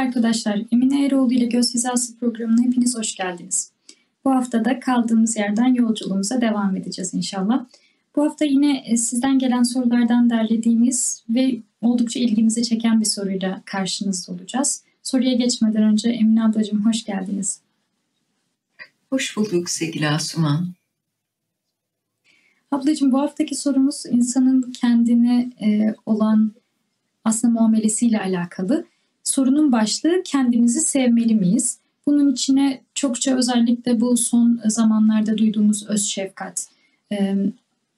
arkadaşlar, Emine Eroğlu ile Göz Hizası programına hepiniz hoş geldiniz. Bu hafta da kaldığımız yerden yolculuğumuza devam edeceğiz inşallah. Bu hafta yine e, sizden gelen sorulardan derlediğimiz ve oldukça ilgimizi çeken bir soruyla karşınızda olacağız. Soruya geçmeden önce Emine ablacığım hoş geldiniz. Hoş bulduk sevgili Asuman. Ablacığım bu haftaki sorumuz insanın kendine e, olan aslında muamelesiyle alakalı. Sorunun başlığı kendimizi sevmeli miyiz? Bunun içine çokça özellikle bu son zamanlarda duyduğumuz öz şefkat,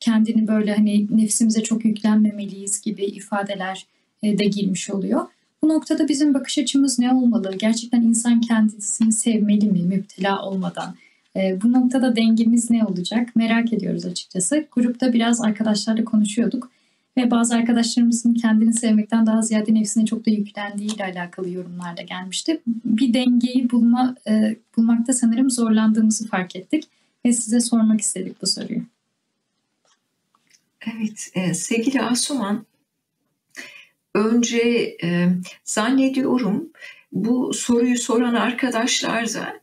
kendini böyle hani nefsimize çok yüklenmemeliyiz gibi ifadeler de girmiş oluyor. Bu noktada bizim bakış açımız ne olmalı? Gerçekten insan kendisini sevmeli mi müptela olmadan? Bu noktada dengemiz ne olacak? Merak ediyoruz açıkçası. Grupta biraz arkadaşlarla konuşuyorduk ve bazı arkadaşlarımızın kendini sevmekten daha ziyade nefsine çok da yüklendiği ile alakalı yorumlar da gelmişti. Bir dengeyi bulma e, bulmakta sanırım zorlandığımızı fark ettik ve size sormak istedik bu soruyu. Evet, e, sevgili Asuman, önce e, zannediyorum bu soruyu soran arkadaşlar da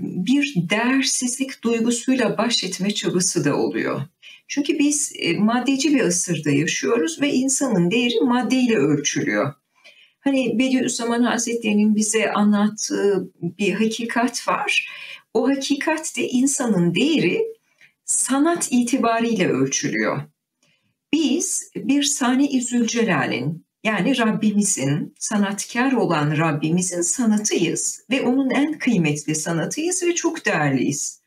bir değersizlik duygusuyla baş etme çabası da oluyor. Çünkü biz e, maddeci bir asırda yaşıyoruz ve insanın değeri maddeyle ölçülüyor. Hani Bediüzzaman Hazretleri'nin bize anlattığı bir hakikat var. O hakikatte insanın değeri sanat itibariyle ölçülüyor. Biz bir Sani-i Zülcelal'in yani Rabbimizin, sanatkar olan Rabbimizin sanatıyız ve onun en kıymetli sanatıyız ve çok değerliyiz.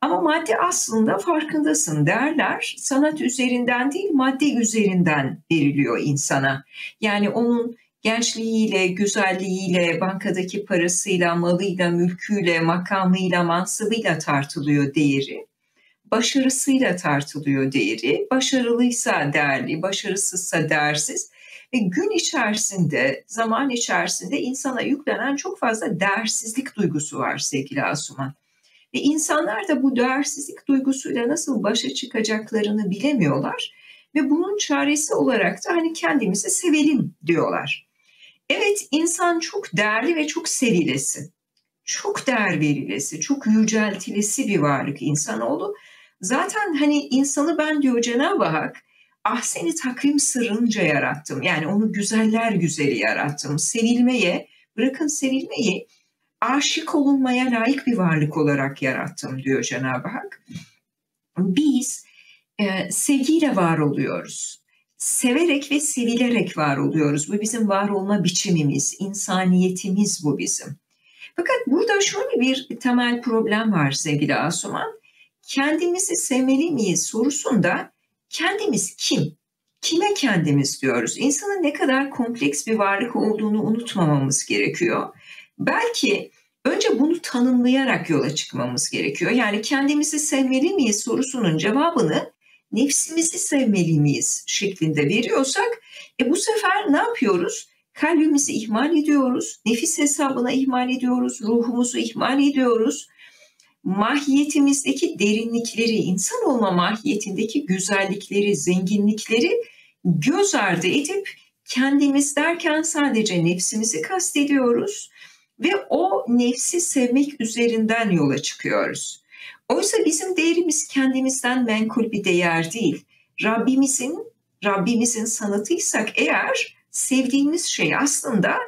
Ama madde aslında farkındasın derler sanat üzerinden değil madde üzerinden veriliyor insana. Yani onun gençliğiyle, güzelliğiyle, bankadaki parasıyla, malıyla, mülküyle, makamıyla, mansıbıyla tartılıyor değeri. Başarısıyla tartılıyor değeri. Başarılıysa değerli, başarısızsa değersiz. Ve gün içerisinde, zaman içerisinde insana yüklenen çok fazla değersizlik duygusu var sevgili Asuman. Ve insanlar da bu değersizlik duygusuyla nasıl başa çıkacaklarını bilemiyorlar. Ve bunun çaresi olarak da hani kendimizi sevelim diyorlar. Evet insan çok değerli ve çok sevilesi. Çok değer verilesi, çok yüceltilesi bir varlık insanoğlu. Zaten hani insanı ben diyor Cenab-ı Hak ah seni takvim sırrınca yarattım. Yani onu güzeller güzeli yarattım. Sevilmeye, bırakın sevilmeyi, aşık olunmaya layık bir varlık olarak yarattım diyor Cenab-ı Hak. Biz e, sevgiyle var oluyoruz. Severek ve sevilerek var oluyoruz. Bu bizim var olma biçimimiz, insaniyetimiz bu bizim. Fakat burada şöyle bir temel problem var sevgili Asuman. Kendimizi sevmeli miyiz sorusunda kendimiz kim? Kime kendimiz diyoruz? İnsanın ne kadar kompleks bir varlık olduğunu unutmamamız gerekiyor. Belki önce bunu tanımlayarak yola çıkmamız gerekiyor. Yani kendimizi sevmeli miyiz sorusunun cevabını nefsimizi sevmeli miyiz şeklinde veriyorsak e bu sefer ne yapıyoruz? Kalbimizi ihmal ediyoruz, nefis hesabına ihmal ediyoruz, ruhumuzu ihmal ediyoruz mahiyetimizdeki derinlikleri, insan olma mahiyetindeki güzellikleri, zenginlikleri göz ardı edip kendimiz derken sadece nefsimizi kastediyoruz ve o nefsi sevmek üzerinden yola çıkıyoruz. Oysa bizim değerimiz kendimizden menkul bir değer değil. Rabbimizin Rabbimizin sanatıysak eğer sevdiğimiz şey aslında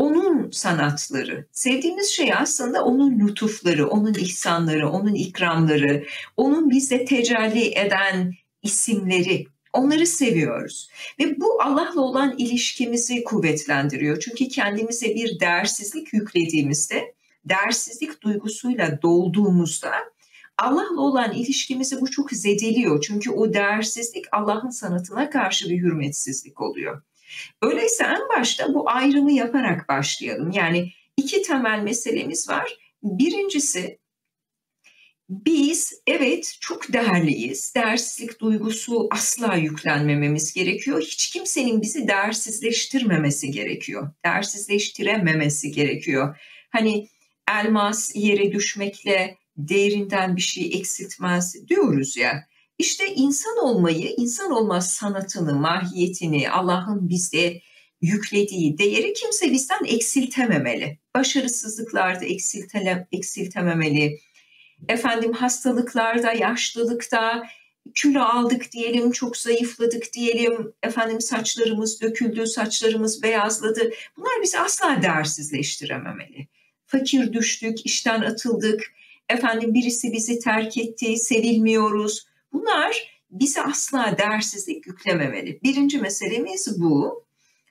onun sanatları. Sevdiğimiz şey aslında onun lütufları, onun ihsanları, onun ikramları, onun bize tecelli eden isimleri. Onları seviyoruz. Ve bu Allah'la olan ilişkimizi kuvvetlendiriyor. Çünkü kendimize bir değersizlik yüklediğimizde, değersizlik duygusuyla dolduğumuzda Allah'la olan ilişkimizi bu çok zedeliyor. Çünkü o değersizlik Allah'ın sanatına karşı bir hürmetsizlik oluyor. Öyleyse en başta bu ayrımı yaparak başlayalım. Yani iki temel meselemiz var. Birincisi biz evet çok değerliyiz. Değersizlik duygusu asla yüklenmememiz gerekiyor. Hiç kimsenin bizi değersizleştirmemesi gerekiyor. Değersizleştirememesi gerekiyor. Hani elmas yere düşmekle değerinden bir şey eksiltmez diyoruz ya. İşte insan olmayı, insan olma sanatını, mahiyetini, Allah'ın bizde yüklediği değeri kimse bizden eksiltememeli. Başarısızlıklarda eksiltele, eksiltememeli. Efendim hastalıklarda, yaşlılıkta, kilo aldık diyelim, çok zayıfladık diyelim, efendim saçlarımız döküldü, saçlarımız beyazladı. Bunlar bizi asla değersizleştirememeli. Fakir düştük, işten atıldık, efendim birisi bizi terk etti, sevilmiyoruz. Bunlar bizi asla değersizlik yüklememeli. Birinci meselemiz bu.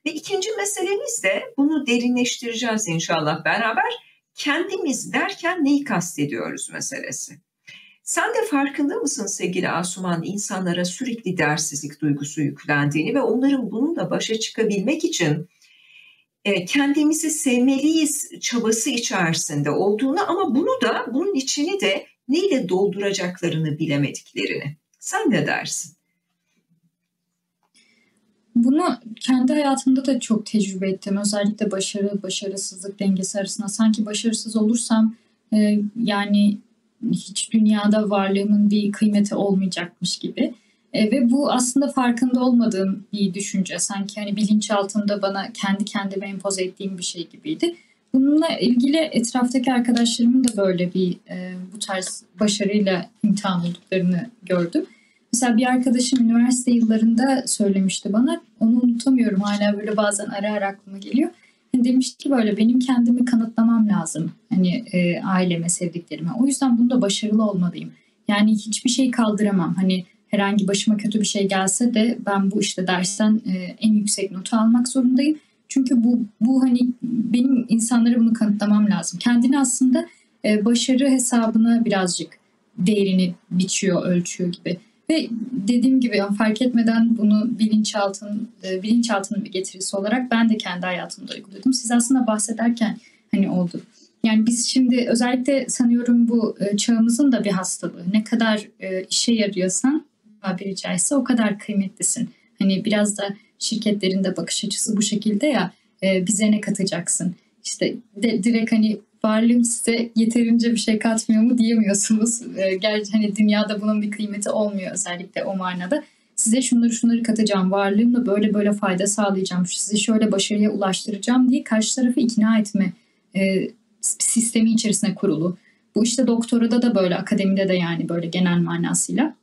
Ve ikinci meselemiz de bunu derinleştireceğiz inşallah beraber. Kendimiz derken neyi kastediyoruz meselesi. Sen de farkında mısın sevgili Asuman insanlara sürekli dersizlik duygusu yüklendiğini ve onların bununla başa çıkabilmek için e, kendimizi sevmeliyiz çabası içerisinde olduğunu ama bunu da bunun içini de neyle dolduracaklarını bilemediklerini. Sen ne dersin? Bunu kendi hayatımda da çok tecrübe ettim. Özellikle başarı, başarısızlık dengesi arasında. Sanki başarısız olursam e, yani hiç dünyada varlığımın bir kıymeti olmayacakmış gibi. E, ve bu aslında farkında olmadığım bir düşünce. Sanki hani bilinçaltımda bana kendi kendime empoze ettiğim bir şey gibiydi. Bununla ilgili etraftaki arkadaşlarımın da böyle bir e, bu tarz başarıyla imtihan olduklarını gördüm. Mesela bir arkadaşım üniversite yıllarında söylemişti bana. Onu unutamıyorum hala böyle bazen ara ara aklıma geliyor. Hani demişti ki böyle benim kendimi kanıtlamam lazım. Hani e, aileme, sevdiklerime. O yüzden bunda başarılı olmalıyım. Yani hiçbir şey kaldıramam. Hani herhangi başıma kötü bir şey gelse de ben bu işte dersten e, en yüksek notu almak zorundayım. Çünkü bu bu hani benim insanlara bunu kanıtlamam lazım. Kendini aslında e, başarı hesabına birazcık değerini biçiyor, ölçüyor gibi. Ve dediğim gibi fark etmeden bunu bilinçaltın, e, bilinçaltının bir getirisi olarak ben de kendi hayatımda uyguladım. Siz aslında bahsederken hani oldu. Yani biz şimdi özellikle sanıyorum bu e, çağımızın da bir hastalığı. Ne kadar e, işe yarıyorsan tabiri caizse o kadar kıymetlisin. Hani biraz da şirketlerin de bakış açısı bu şekilde ya bize ne katacaksın? İşte de, direkt hani varlığım size yeterince bir şey katmıyor mu diyemiyorsunuz. E, gerçi hani dünyada bunun bir kıymeti olmuyor özellikle o manada. Size şunları şunları katacağım, varlığımla böyle böyle fayda sağlayacağım, sizi şöyle başarıya ulaştıracağım diye karşı tarafı ikna etme e, sistemi içerisine kurulu. Bu işte doktorada da böyle, akademide de yani böyle genel manasıyla.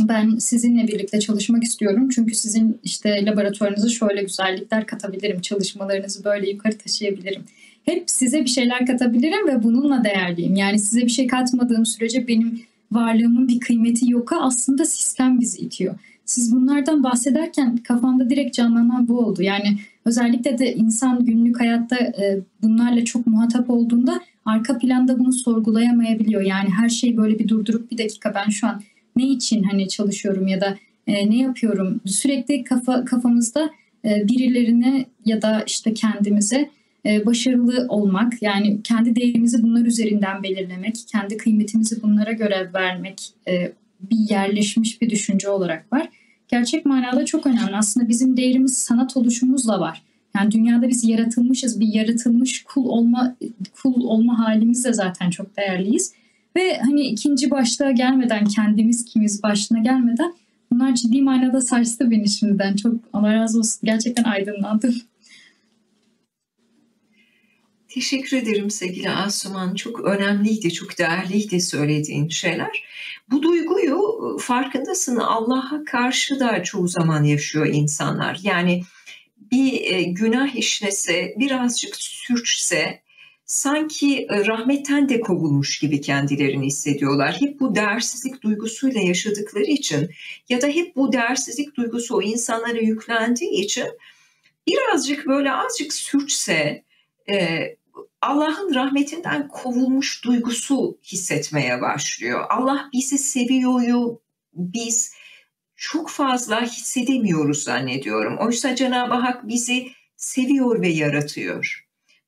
Ben sizinle birlikte çalışmak istiyorum çünkü sizin işte laboratuvarınıza şöyle güzellikler katabilirim, çalışmalarınızı böyle yukarı taşıyabilirim hep size bir şeyler katabilirim ve bununla değerliyim. Yani size bir şey katmadığım sürece benim varlığımın bir kıymeti yoka aslında sistem bizi itiyor. Siz bunlardan bahsederken kafamda direkt canlanan bu oldu. Yani özellikle de insan günlük hayatta e, bunlarla çok muhatap olduğunda arka planda bunu sorgulayamayabiliyor. Yani her şeyi böyle bir durdurup bir dakika ben şu an ne için hani çalışıyorum ya da e, ne yapıyorum sürekli kafa kafamızda e, birilerine ya da işte kendimize e, başarılı olmak yani kendi değerimizi bunlar üzerinden belirlemek, kendi kıymetimizi bunlara göre vermek e, bir yerleşmiş bir düşünce olarak var. Gerçek manada çok önemli. Aslında bizim değerimiz sanat oluşumuzla var. Yani dünyada biz yaratılmışız, bir yaratılmış kul olma kul olma halimizle zaten çok değerliyiz. Ve hani ikinci başlığa gelmeden kendimiz kimiz başına gelmeden bunlar ciddi manada sarstı beni şimdiden. Çok Allah razı olsun. Gerçekten aydınlandım. Teşekkür ederim sevgili Asuman. Çok önemliydi, çok değerliydi söylediğin şeyler. Bu duyguyu farkındasın Allah'a karşı da çoğu zaman yaşıyor insanlar. Yani bir e, günah işlese, birazcık sürçse sanki e, rahmetten de kovulmuş gibi kendilerini hissediyorlar. Hep bu değersizlik duygusuyla yaşadıkları için ya da hep bu değersizlik duygusu o insanlara yüklendiği için birazcık böyle azıcık sürçse, e, Allah'ın rahmetinden kovulmuş duygusu hissetmeye başlıyor. Allah bizi seviyor, biz çok fazla hissedemiyoruz zannediyorum. Oysa Cenab-ı Hak bizi seviyor ve yaratıyor.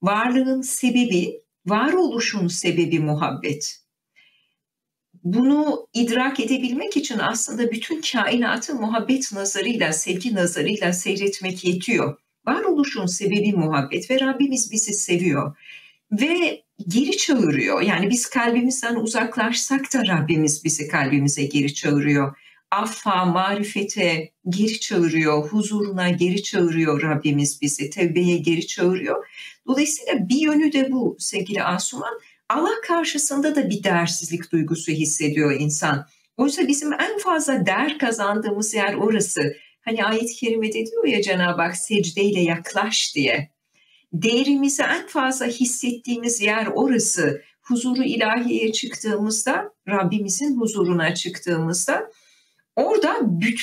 Varlığın sebebi, varoluşun sebebi muhabbet. Bunu idrak edebilmek için aslında bütün kainatı muhabbet nazarıyla, sevgi nazarıyla seyretmek yetiyor. Varoluşun sebebi muhabbet ve Rabbimiz bizi seviyor ve geri çağırıyor. Yani biz kalbimizden uzaklaşsak da Rabbimiz bizi kalbimize geri çağırıyor. Affa, marifete geri çağırıyor, huzuruna geri çağırıyor Rabbimiz bizi, tevbeye geri çağırıyor. Dolayısıyla bir yönü de bu sevgili Asuman. Allah karşısında da bir değersizlik duygusu hissediyor insan. Oysa bizim en fazla değer kazandığımız yer orası. Hani ayet-i kerimede diyor ya Cenab-ı Hak secdeyle yaklaş diye. Değerimizi en fazla hissettiğimiz yer orası. Huzuru ilahiye çıktığımızda, Rabbimizin huzuruna çıktığımızda orada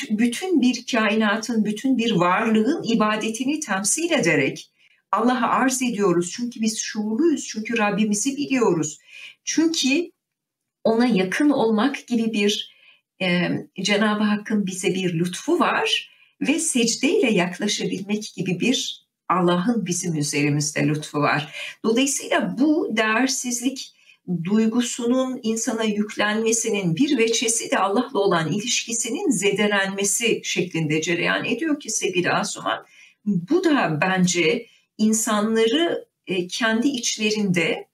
bütün bir kainatın, bütün bir varlığın ibadetini temsil ederek Allah'a arz ediyoruz. Çünkü biz şuurluyuz, çünkü Rabbimizi biliyoruz. Çünkü ona yakın olmak gibi bir e, Cenab-ı Hakk'ın bize bir lütfu var ve secdeyle yaklaşabilmek gibi bir Allah'ın bizim üzerimizde lütfu var. Dolayısıyla bu değersizlik duygusunun insana yüklenmesinin bir veçesi de Allah'la olan ilişkisinin zedelenmesi şeklinde cereyan ediyor ki sevgili Asuman. Bu da bence insanları e, kendi içlerinde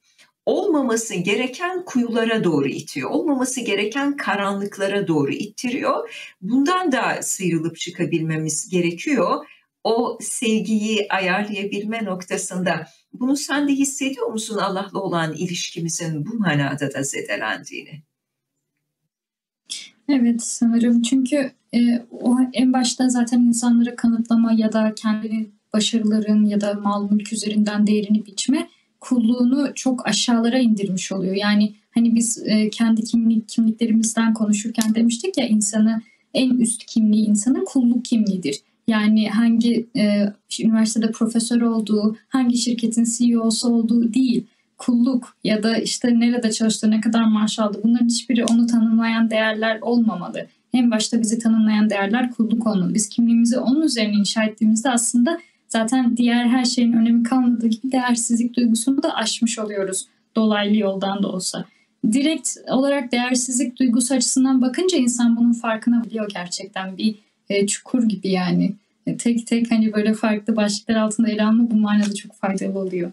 olmaması gereken kuyulara doğru itiyor. Olmaması gereken karanlıklara doğru ittiriyor. Bundan da sıyrılıp çıkabilmemiz gerekiyor. O sevgiyi ayarlayabilme noktasında bunu sen de hissediyor musun Allah'la olan ilişkimizin bu manada da zedelendiğini? Evet sanırım çünkü e, o en başta zaten insanları kanıtlama ya da kendini başarıların ya da mal mülk üzerinden değerini biçme kulluğunu çok aşağılara indirmiş oluyor. Yani hani biz e, kendi kimlik kimliklerimizden konuşurken demiştik ya insanı en üst kimliği insanın kulluk kimliğidir. Yani hangi e, üniversitede profesör olduğu, hangi şirketin CEO'su olduğu değil. Kulluk ya da işte nerede çalıştığı, ne kadar maaş aldı bunların hiçbiri onu tanımlayan değerler olmamalı. En başta bizi tanımlayan değerler kulluk olmalı. Biz kimliğimizi onun üzerine inşa ettiğimizde aslında zaten diğer her şeyin önemi kalmadığı gibi değersizlik duygusunu da aşmış oluyoruz dolaylı yoldan da olsa. Direkt olarak değersizlik duygusu açısından bakınca insan bunun farkına biliyor gerçekten bir e, çukur gibi yani. E, tek tek hani böyle farklı başlıklar altında ele alma bu manada çok faydalı oluyor.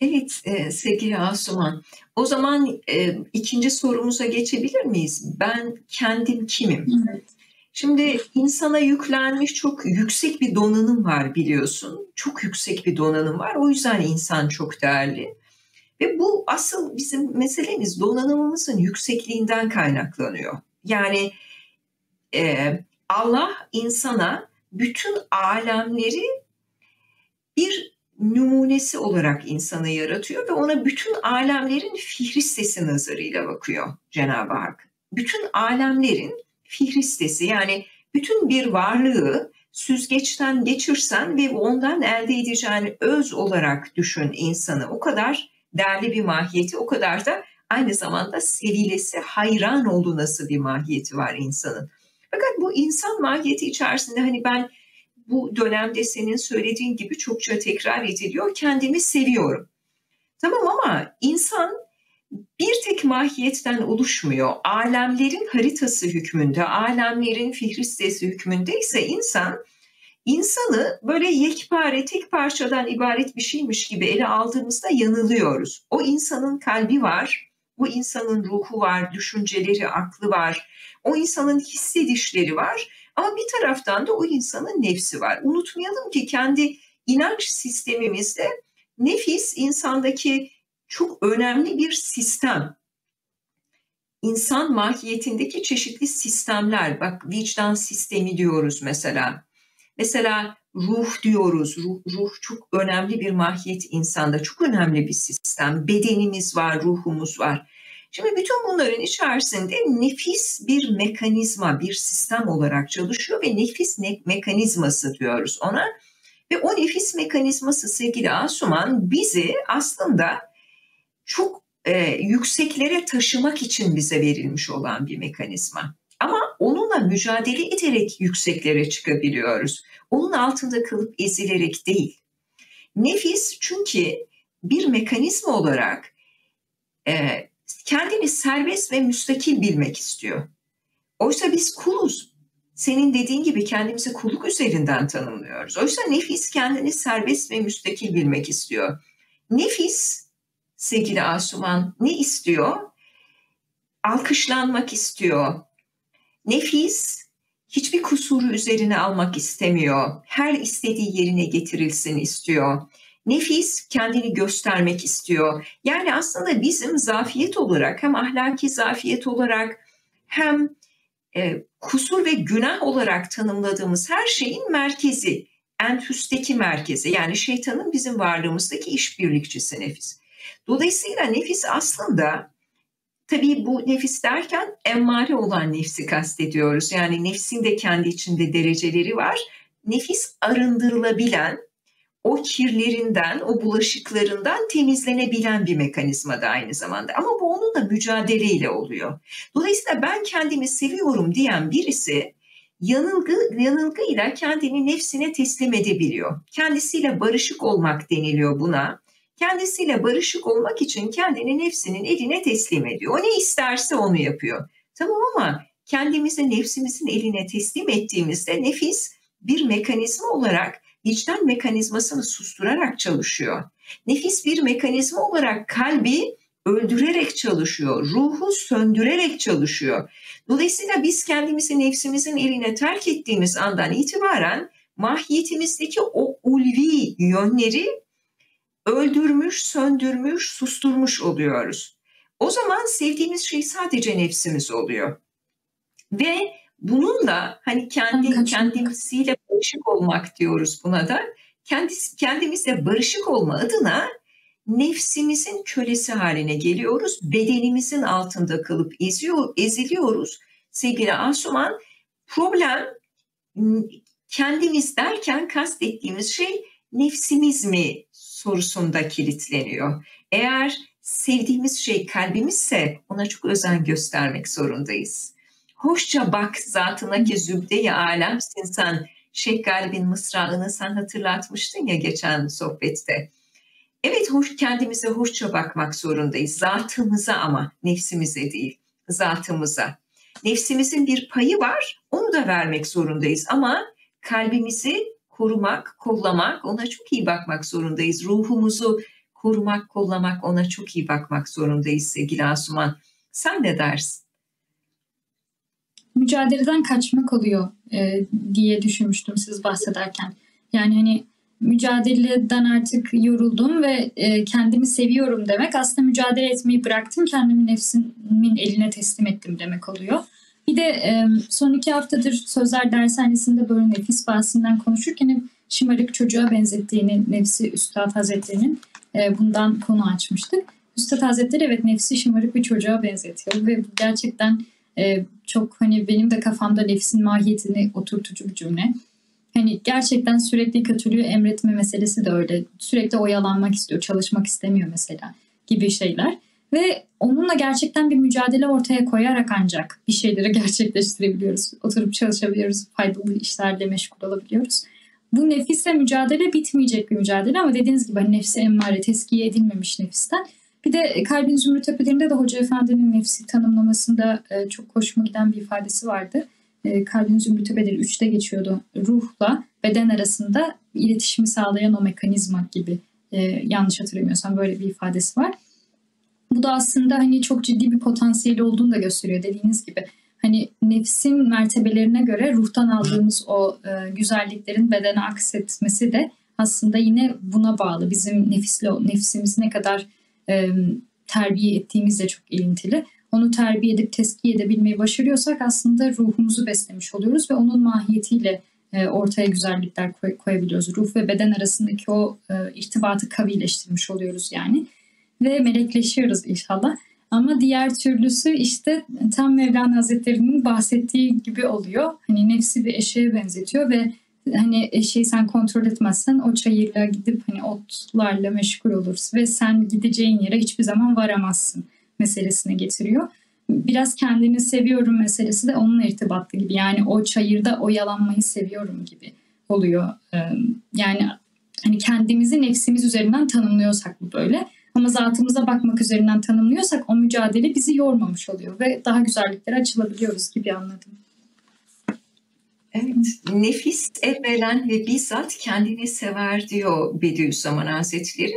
Evet e, sevgili Asuman. O zaman e, ikinci sorumuza geçebilir miyiz? Ben kendim kimim? Evet. Şimdi insana yüklenmiş çok yüksek bir donanım var biliyorsun. Çok yüksek bir donanım var. O yüzden insan çok değerli. Ve bu asıl bizim meselemiz donanımımızın yüksekliğinden kaynaklanıyor. Yani e, Allah insana bütün alemleri bir numunesi olarak insanı yaratıyor ve ona bütün alemlerin fihristesi nazarıyla bakıyor Cenab-ı Hak. Bütün alemlerin fihristesi yani bütün bir varlığı süzgeçten geçirsen ve ondan elde edeceğin öz olarak düşün insanı. O kadar değerli bir mahiyeti, o kadar da aynı zamanda sevilesi, hayran olduğu nasıl bir mahiyeti var insanın. Fakat bu insan mahiyeti içerisinde hani ben bu dönemde senin söylediğin gibi çokça tekrar ediliyor. Kendimi seviyorum. Tamam ama insan bir tek mahiyetten oluşmuyor. Alemlerin haritası hükmünde, alemlerin fihristesi hükmünde ise insan insanı böyle yekpare tek parçadan ibaret bir şeymiş gibi ele aldığımızda yanılıyoruz. O insanın kalbi var, o insanın ruhu var, düşünceleri, aklı var, o insanın hissedişleri var ama bir taraftan da o insanın nefsi var. Unutmayalım ki kendi inanç sistemimizde nefis insandaki çok önemli bir sistem. İnsan mahiyetindeki çeşitli sistemler, bak vicdan sistemi diyoruz mesela. Mesela ruh diyoruz. Ruh, ruh çok önemli bir mahiyet insanda. Çok önemli bir sistem. Bedenimiz var, ruhumuz var. Şimdi bütün bunların içerisinde nefis bir mekanizma, bir sistem olarak çalışıyor ve nefis ne mekanizması diyoruz ona. Ve o nefis mekanizması sevgili Asuman bizi aslında çok e, yükseklere taşımak için bize verilmiş olan bir mekanizma. Ama onunla mücadele ederek yükseklere çıkabiliyoruz. Onun altında kalıp ezilerek değil. Nefis çünkü bir mekanizma olarak e, kendini serbest ve müstakil bilmek istiyor. Oysa biz kuluz. Senin dediğin gibi kendimizi kulluk üzerinden tanımlıyoruz. Oysa nefis kendini serbest ve müstakil bilmek istiyor. Nefis sevgili Asuman ne istiyor? alkışlanmak istiyor. Nefis hiçbir kusuru üzerine almak istemiyor. Her istediği yerine getirilsin istiyor. Nefis kendini göstermek istiyor. Yani aslında bizim zafiyet olarak hem ahlaki zafiyet olarak hem e, kusur ve günah olarak tanımladığımız her şeyin merkezi, en merkezi yani şeytanın bizim varlığımızdaki işbirlikçisi nefis. Dolayısıyla nefis aslında tabii bu nefis derken emmare olan nefsi kastediyoruz. Yani nefsin de kendi içinde dereceleri var. Nefis arındırılabilen, o kirlerinden, o bulaşıklarından temizlenebilen bir mekanizma da aynı zamanda. Ama bu onun da mücadeleyle oluyor. Dolayısıyla ben kendimi seviyorum diyen birisi yanılgı yanılgıyla kendini nefsine teslim edebiliyor. Kendisiyle barışık olmak deniliyor buna. Kendisiyle barışık olmak için kendini nefsinin eline teslim ediyor. O ne isterse onu yapıyor. Tamam ama kendimizi nefsimizin eline teslim ettiğimizde nefis bir mekanizma olarak vicdan mekanizmasını susturarak çalışıyor. Nefis bir mekanizma olarak kalbi öldürerek çalışıyor, ruhu söndürerek çalışıyor. Dolayısıyla biz kendimizi nefsimizin eline terk ettiğimiz andan itibaren mahiyetimizdeki o ulvi yönleri öldürmüş, söndürmüş, susturmuş oluyoruz. O zaman sevdiğimiz şey sadece nefsimiz oluyor. Ve bununla hani kendi kendimizle barışık olmak diyoruz buna da. Kendisi, kendimizle barışık olma adına nefsimizin kölesi haline geliyoruz. Bedenimizin altında kalıp eziyor, eziliyoruz. Sevgili Asuman, problem kendimiz derken kastettiğimiz şey nefsimiz mi sorusunda kilitleniyor. Eğer sevdiğimiz şey kalbimizse ona çok özen göstermek zorundayız. Hoşça bak zatına ki zübde-i alemsin sen. Şeyh Galip'in mısrağını sen hatırlatmıştın ya geçen sohbette. Evet hoş kendimize hoşça bakmak zorundayız. Zatımıza ama nefsimize değil. Zatımıza. Nefsimizin bir payı var. Onu da vermek zorundayız ama kalbimizi korumak, kollamak, ona çok iyi bakmak zorundayız. Ruhumuzu korumak, kollamak, ona çok iyi bakmak zorundayız sevgili Asuman. Sen ne dersin? Mücadeleden kaçmak oluyor e, diye düşünmüştüm siz bahsederken. Yani hani mücadeleden artık yoruldum ve e, kendimi seviyorum demek aslında mücadele etmeyi bıraktım kendimi nefsimin eline teslim ettim demek oluyor. Bir de e, son iki haftadır Sözler Dershanesi'nde böyle nefis bahsinden konuşurken hep şımarık çocuğa benzettiğini Nefsi Üstad Hazretleri'nin e, bundan konu açmıştık. Üstad Hazretleri evet nefsi şımarık bir çocuğa benzetiyor ve gerçekten e, çok hani benim de kafamda nefsin mahiyetini oturtucu bir cümle. Hani gerçekten sürekli kötülüğü emretme meselesi de öyle. Sürekli oyalanmak istiyor, çalışmak istemiyor mesela gibi şeyler. Ve onunla gerçekten bir mücadele ortaya koyarak ancak bir şeyleri gerçekleştirebiliyoruz. Oturup çalışabiliyoruz, faydalı işlerle meşgul olabiliyoruz. Bu nefisle mücadele bitmeyecek bir mücadele ama dediğiniz gibi hani nefsi emmare, teskiye edilmemiş nefisten. Bir de Kalbin Zümrüt Tepelerinde de Hoca Efendi'nin nefsi tanımlamasında e, çok hoşuma giden bir ifadesi vardı. E, Kalbin Zümrüt Tepeleri 3'te geçiyordu. Ruhla beden arasında iletişimi sağlayan o mekanizma gibi e, yanlış hatırlamıyorsam böyle bir ifadesi var. Bu da aslında hani çok ciddi bir potansiyeli olduğunu da gösteriyor dediğiniz gibi. Hani nefsin mertebelerine göre ruhtan aldığımız o e, güzelliklerin bedene aksetmesi de aslında yine buna bağlı. Bizim nefisle nefsimizi ne kadar e, terbiye ettiğimizle çok ilintili. Onu terbiye edip teskiye edebilmeyi başarıyorsak aslında ruhumuzu beslemiş oluyoruz ve onun mahiyetiyle e, ortaya güzellikler koy, koyabiliyoruz. Ruh ve beden arasındaki o e, irtibatı kavileştirmiş oluyoruz yani ve melekleşiyoruz inşallah. Ama diğer türlüsü işte tam Mevlana Hazretleri'nin bahsettiği gibi oluyor. Hani nefsi bir eşeğe benzetiyor ve hani eşeği sen kontrol etmezsen o çayırla gidip hani otlarla meşgul olursun ve sen gideceğin yere hiçbir zaman varamazsın meselesine getiriyor. Biraz kendini seviyorum meselesi de onunla irtibatlı gibi. Yani o çayırda oyalanmayı seviyorum gibi oluyor. Yani hani kendimizi nefsimiz üzerinden tanımlıyorsak bu böyle. Ama zatımıza bakmak üzerinden tanımlıyorsak o mücadele bizi yormamış oluyor ve daha güzelliklere açılabiliyoruz gibi anladım. Evet, nefis evvelen ve bizzat kendini sever diyor Bediüzzaman Hazretleri.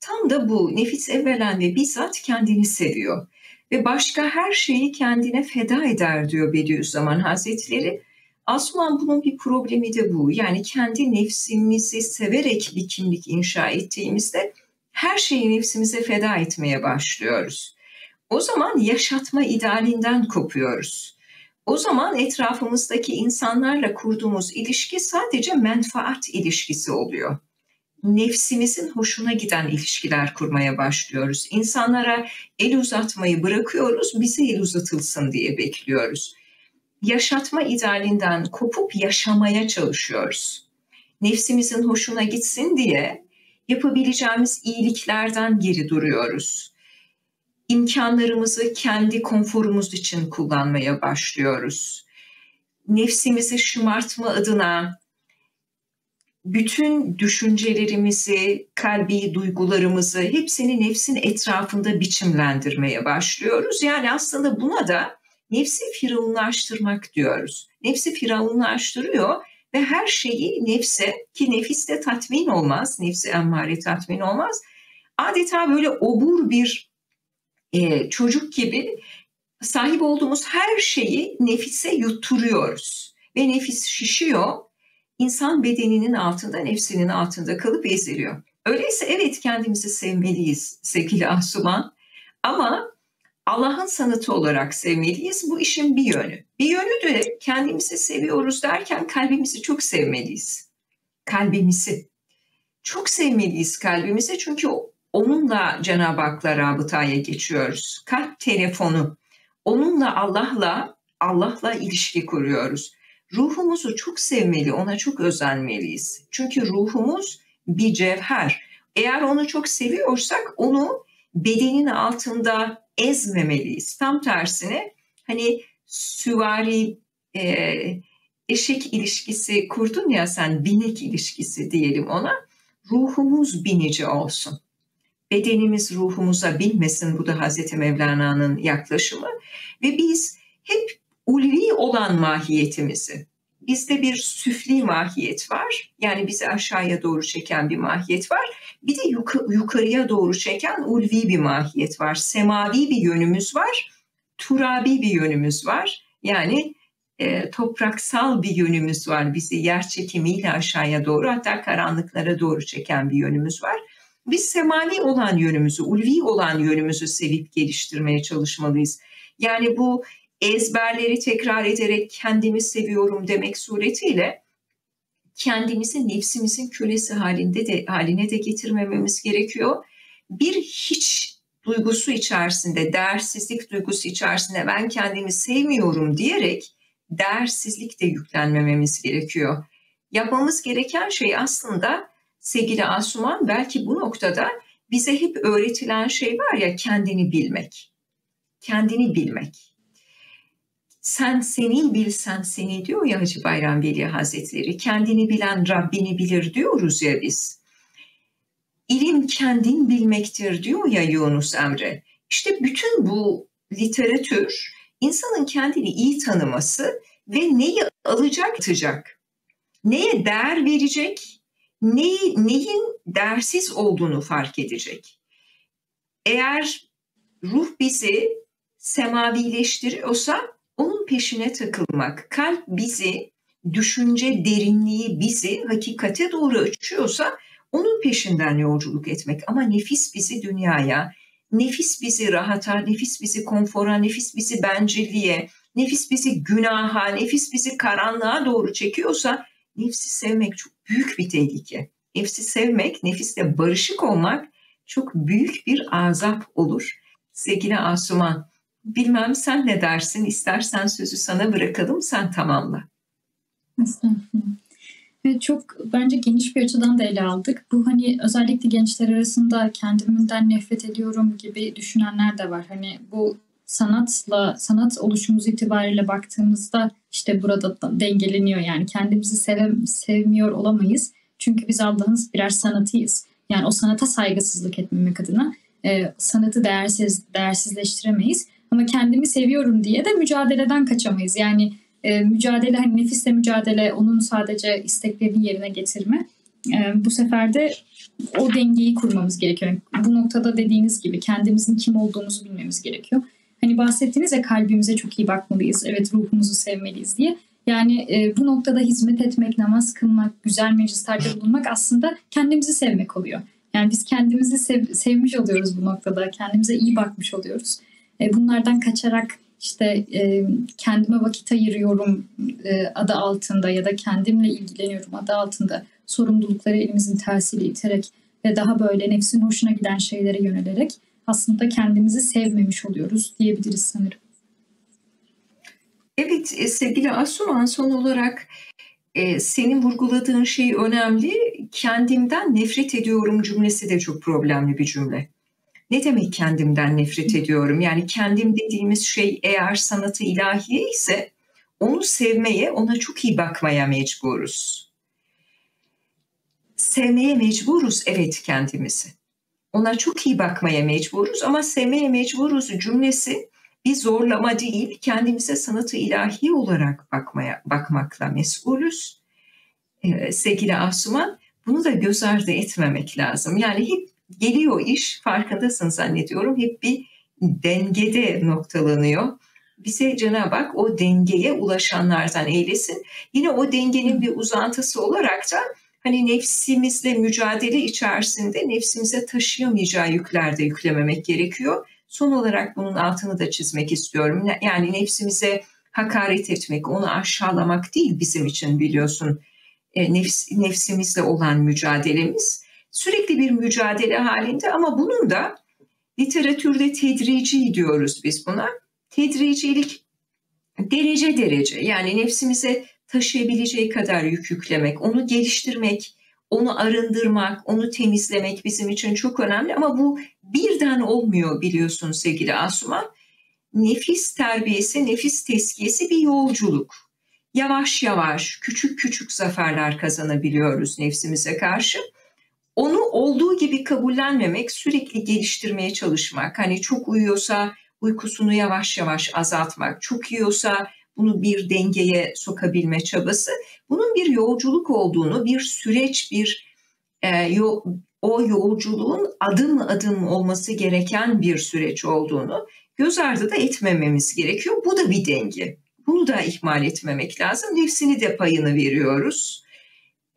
Tam da bu, nefis evvelen ve bizzat kendini seviyor. ve başka her şeyi kendine feda eder diyor Bediüzzaman Hazretleri. Asuman bunun bir problemi de bu. Yani kendi nefsimizi severek bir kimlik inşa ettiğimizde her şeyi nefsimize feda etmeye başlıyoruz. O zaman yaşatma idealinden kopuyoruz. O zaman etrafımızdaki insanlarla kurduğumuz ilişki sadece menfaat ilişkisi oluyor. Nefsimizin hoşuna giden ilişkiler kurmaya başlıyoruz. İnsanlara el uzatmayı bırakıyoruz, bize el uzatılsın diye bekliyoruz. Yaşatma idealinden kopup yaşamaya çalışıyoruz. Nefsimizin hoşuna gitsin diye yapabileceğimiz iyiliklerden geri duruyoruz imkanlarımızı kendi konforumuz için kullanmaya başlıyoruz. Nefsimizi şımartma adına bütün düşüncelerimizi, kalbi duygularımızı hepsini nefsin etrafında biçimlendirmeye başlıyoruz. Yani aslında buna da nefsi firavunlaştırmak diyoruz. Nefsi firavunlaştırıyor ve her şeyi nefse ki nefis de tatmin olmaz, nefsi emmare tatmin olmaz. Adeta böyle obur bir e, çocuk gibi sahip olduğumuz her şeyi nefise yutturuyoruz. Ve nefis şişiyor, insan bedeninin altında, nefsinin altında kalıp eziliyor. Öyleyse evet kendimizi sevmeliyiz sevgili Asuman ama Allah'ın sanatı olarak sevmeliyiz. Bu işin bir yönü. Bir yönü de kendimizi seviyoruz derken kalbimizi çok sevmeliyiz. Kalbimizi. Çok sevmeliyiz kalbimizi çünkü Onunla Cenab-ı Hak'la rabıtaya geçiyoruz. Kalp telefonu. Onunla Allah'la Allah'la ilişki kuruyoruz. Ruhumuzu çok sevmeli, ona çok özenmeliyiz. Çünkü ruhumuz bir cevher. Eğer onu çok seviyorsak onu bedenin altında ezmemeliyiz. Tam tersine hani süvari e, eşek ilişkisi kurdun ya sen binek ilişkisi diyelim ona. Ruhumuz binici olsun bedenimiz ruhumuza binmesin bu da Hazreti Mevlana'nın yaklaşımı ve biz hep ulvi olan mahiyetimizi bizde bir süfli mahiyet var. Yani bizi aşağıya doğru çeken bir mahiyet var. Bir de yuk- yukarıya doğru çeken ulvi bir mahiyet var. Semavi bir yönümüz var. Turabi bir yönümüz var. Yani e, topraksal bir yönümüz var. Bizi yer çekimiyle aşağıya doğru hatta karanlıklara doğru çeken bir yönümüz var. Biz semavi olan yönümüzü, ulvi olan yönümüzü sevip geliştirmeye çalışmalıyız. Yani bu ezberleri tekrar ederek kendimi seviyorum demek suretiyle kendimizi nefsimizin kölesi halinde de haline de getirmememiz gerekiyor. Bir hiç duygusu içerisinde, değersizlik duygusu içerisinde ben kendimi sevmiyorum diyerek değersizlik de yüklenmememiz gerekiyor. Yapmamız gereken şey aslında sevgili Asuman belki bu noktada bize hep öğretilen şey var ya kendini bilmek. Kendini bilmek. Sen seni bilsen seni diyor ya Hacı Bayram Veli Hazretleri. Kendini bilen Rabbini bilir diyoruz ya biz. İlim kendin bilmektir diyor ya Yunus Emre. İşte bütün bu literatür insanın kendini iyi tanıması ve neyi alacak, tutacak, neye değer verecek neyi, neyin dersiz olduğunu fark edecek. Eğer ruh bizi semavileştiriyorsa onun peşine takılmak, kalp bizi, düşünce derinliği bizi hakikate doğru açıyorsa onun peşinden yolculuk etmek. Ama nefis bizi dünyaya, nefis bizi rahata, nefis bizi konfora, nefis bizi bencilliğe, nefis bizi günaha, nefis bizi karanlığa doğru çekiyorsa nefsi sevmek çok büyük bir tehlike. Nefsi sevmek, nefisle barışık olmak çok büyük bir azap olur. Sevgili Asuman, bilmem sen ne dersin? İstersen sözü sana bırakalım, sen tamamla. Evet, çok bence geniş bir açıdan da ele aldık. Bu hani özellikle gençler arasında kendimden nefret ediyorum gibi düşünenler de var. Hani bu sanatla sanat oluşumuz itibariyle baktığımızda işte burada da dengeleniyor yani kendimizi sevem, sevmiyor olamayız. Çünkü biz Allah'ın birer sanatıyız. Yani o sanata saygısızlık etmemek adına e, sanatı değersiz değersizleştiremeyiz. Ama kendimi seviyorum diye de mücadeleden kaçamayız. Yani e, mücadele hani nefisle mücadele onun sadece isteklerini yerine getirme. E, bu sefer de o dengeyi kurmamız gerekiyor. Bu noktada dediğiniz gibi kendimizin kim olduğumuzu bilmemiz gerekiyor. Hani bahsettiniz ya kalbimize çok iyi bakmalıyız. Evet ruhumuzu sevmeliyiz diye. Yani e, bu noktada hizmet etmek, namaz kılmak, güzel meclislerde bulunmak aslında kendimizi sevmek oluyor. Yani biz kendimizi sev, sevmiş oluyoruz bu noktada. Kendimize iyi bakmış oluyoruz. E, bunlardan kaçarak işte e, kendime vakit ayırıyorum e, adı altında ya da kendimle ilgileniyorum adı altında sorumlulukları elimizin tersiyle iterek ve daha böyle nefsin hoşuna giden şeylere yönelerek aslında kendimizi sevmemiş oluyoruz diyebiliriz sanırım. Evet e, sevgili Asuman son olarak e, senin vurguladığın şey önemli. Kendimden nefret ediyorum cümlesi de çok problemli bir cümle. Ne demek kendimden nefret ediyorum? Yani kendim dediğimiz şey eğer sanatı ilahiye ise onu sevmeye, ona çok iyi bakmaya mecburuz. Sevmeye mecburuz evet kendimizi. Ona çok iyi bakmaya mecburuz ama sevmeye mecburuz cümlesi bir zorlama değil, kendimize sanatı ilahi olarak bakmaya bakmakla mesulüz. Ee, sevgili Asuman, bunu da göz ardı etmemek lazım. Yani hep geliyor iş, farkındasın zannediyorum, hep bir dengede noktalanıyor. Bize Cenab-ı Hak o dengeye ulaşanlardan eylesin. Yine o dengenin bir uzantısı olarak da hani nefsimizle mücadele içerisinde nefsimize taşıyamayacağı yüklerde yüklememek gerekiyor Son olarak bunun altını da çizmek istiyorum. Yani nefsimize hakaret etmek, onu aşağılamak değil bizim için biliyorsun e, nefs, nefsimizle olan mücadelemiz. Sürekli bir mücadele halinde ama bunun da literatürde tedrici diyoruz biz buna. Tedricilik derece derece yani nefsimize taşıyabileceği kadar yük yüklemek, onu geliştirmek, onu arındırmak, onu temizlemek bizim için çok önemli ama bu birden olmuyor biliyorsun sevgili Asuman. Nefis terbiyesi, nefis teskiyesi bir yolculuk. Yavaş yavaş, küçük küçük zaferler kazanabiliyoruz nefsimize karşı. Onu olduğu gibi kabullenmemek, sürekli geliştirmeye çalışmak. Hani çok uyuyorsa uykusunu yavaş yavaş azaltmak, çok yiyorsa bunu bir dengeye sokabilme çabası. Bunun bir yolculuk olduğunu, bir süreç, bir e, yo, o yolculuğun adım adım olması gereken bir süreç olduğunu göz ardı da etmememiz gerekiyor. Bu da bir denge. Bunu da ihmal etmemek lazım. Nefsini de payını veriyoruz.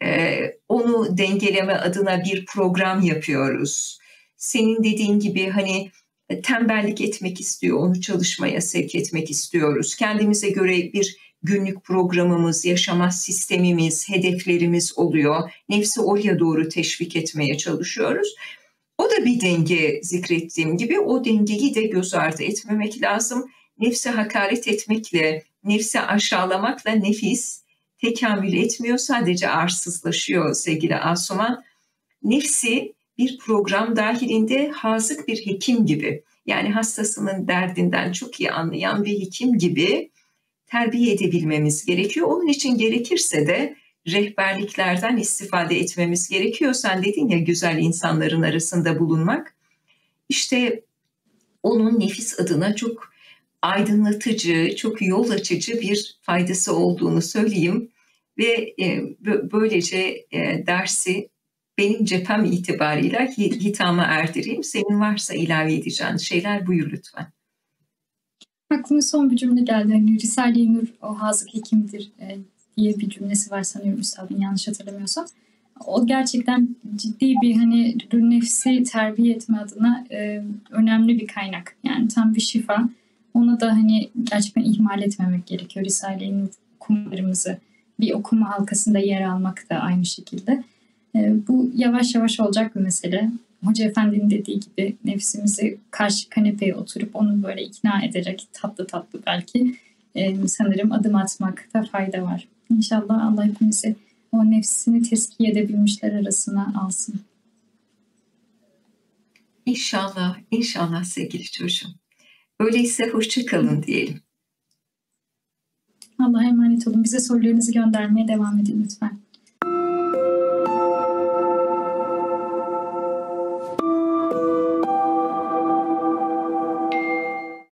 Ee, onu dengeleme adına bir program yapıyoruz. Senin dediğin gibi hani tembellik etmek istiyor, onu çalışmaya sevk etmek istiyoruz. Kendimize göre bir günlük programımız, yaşama sistemimiz, hedeflerimiz oluyor. Nefsi oraya doğru teşvik etmeye çalışıyoruz. O da bir denge zikrettiğim gibi o dengeyi de göz ardı etmemek lazım. Nefse hakaret etmekle, nefsi aşağılamakla nefis tekamül etmiyor sadece arsızlaşıyor sevgili Asuman. Nefsi bir program dahilinde hazık bir hekim gibi yani hastasının derdinden çok iyi anlayan bir hekim gibi terbiye edebilmemiz gerekiyor. Onun için gerekirse de rehberliklerden istifade etmemiz gerekiyor. Sen dedin ya güzel insanların arasında bulunmak. İşte onun nefis adına çok aydınlatıcı, çok yol açıcı bir faydası olduğunu söyleyeyim ve e, böylece e, dersi benim cephem itibarıyla hitama erdireyim. Senin varsa ilave edeceğin şeyler buyur lütfen. Aklıma son bir cümle geldi. Hani Risale-i Nur o hazık hekimdir e, diye bir cümlesi var sanıyorum üstadın yanlış hatırlamıyorsam. O gerçekten ciddi bir hani nefsi terbiye etme adına e, önemli bir kaynak. Yani tam bir şifa. Ona da hani gerçekten ihmal etmemek gerekiyor. Risale-i Nur okumalarımızı bir okuma halkasında yer almak da aynı şekilde. E, bu yavaş yavaş olacak bir mesele. Hoca Efendi'nin dediği gibi nefsimizi karşı kanepeye oturup onu böyle ikna ederek tatlı tatlı belki e, sanırım adım atmakta fayda var. İnşallah Allah hepimizi o nefsini teskiye edebilmişler arasına alsın. İnşallah, inşallah sevgili çocuğum. Öyleyse hoşça kalın diyelim. Allah'a emanet olun. Bize sorularınızı göndermeye devam edin lütfen.